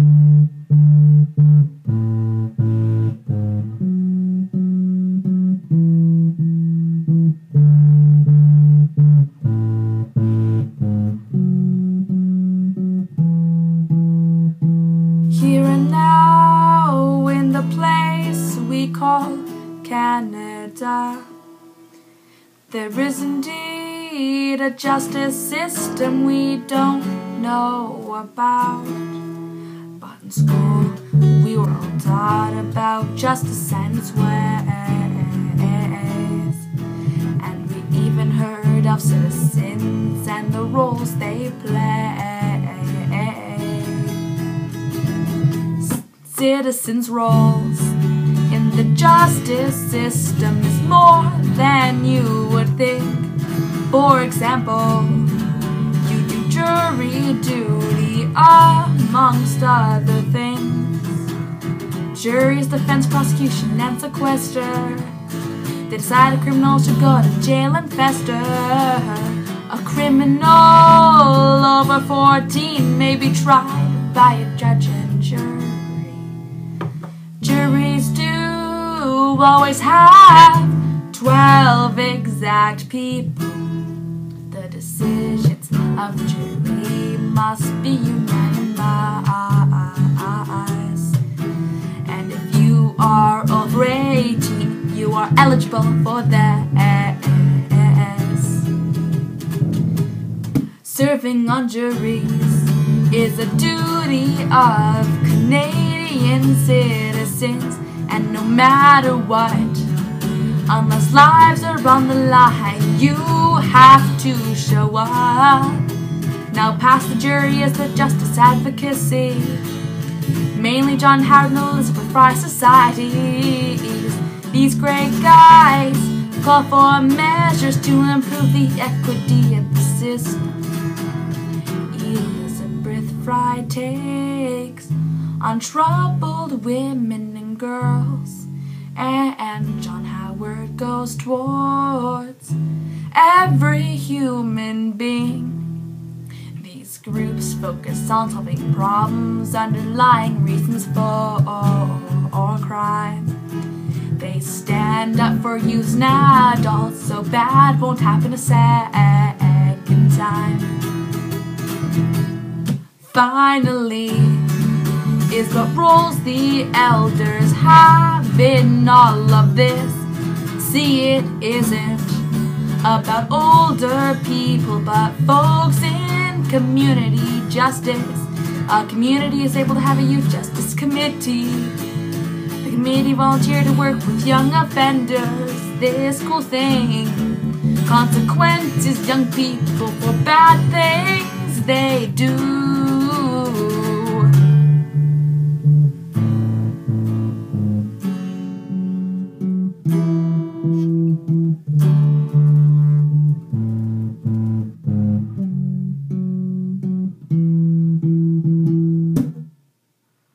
Here and now, in the place we call Canada, there is indeed a justice system we don't know about. In school, we were all taught about justice and its ways, and we even heard of citizens and the roles they play. citizens' roles in the justice system is more than you would think. For example, you do jury duty uh, amongst other things. Juries, defense, prosecution, and sequester. They decide a criminal should go to jail and fester. A criminal over 14 may be tried by a judge and jury. Juries do always have 12 exact people. The decisions of jury must be unanimous. And if you are over 18, you are eligible for this. Serving on juries is a duty of Canadian citizens, and no matter what, unless lives are on the line, you have to show up. Now, past the jury is the justice advocacy, mainly John Howard and Elizabeth Fry societies. These great guys call for measures to improve the equity of the system. Elizabeth Fry takes on troubled women and girls, and John Howard goes towards every human being. Groups focus on solving problems, underlying reasons for or crime. They stand up for youth and adults, so bad won't happen a second time. Finally, is what roles the elders have in all of this. See, it isn't about older people, but folks in community justice. A community is able to have a youth justice committee. The committee volunteer to work with young offenders. This cool thing. Consequences, young people for bad things they do.